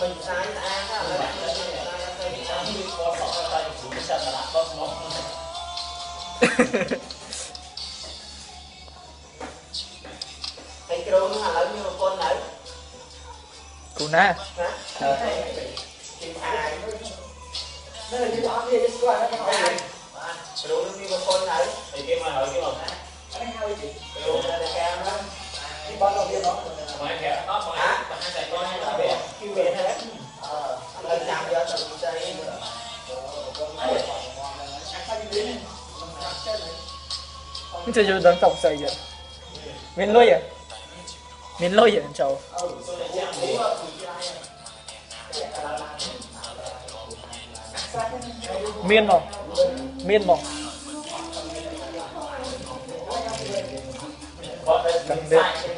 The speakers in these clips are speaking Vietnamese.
ពេញផ្សាយស្អាតហើយឥឡូវខ្ញុំផ្សាយទៅពីតាមវាគាត់សក់ទៅតែគ្រូសក្តារៈគាត់មកហើយក្រុមឥឡូវមានប្រពន្ធហើយគូណាទីអាយនៅទីអត់វាស្គាល់ហើយបាទគ្រូមានប្រពន្ធហើយ Mày kẹo nó hai thầy con hay là biết Kêu về hết lên làm cho tự xây Mình chơi chơi đấng tổng xây vậy. Mình lôi vậy. Mình lôi vậy cháu. Miên mà Miên mà Cần đẹp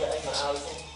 nên mà má mình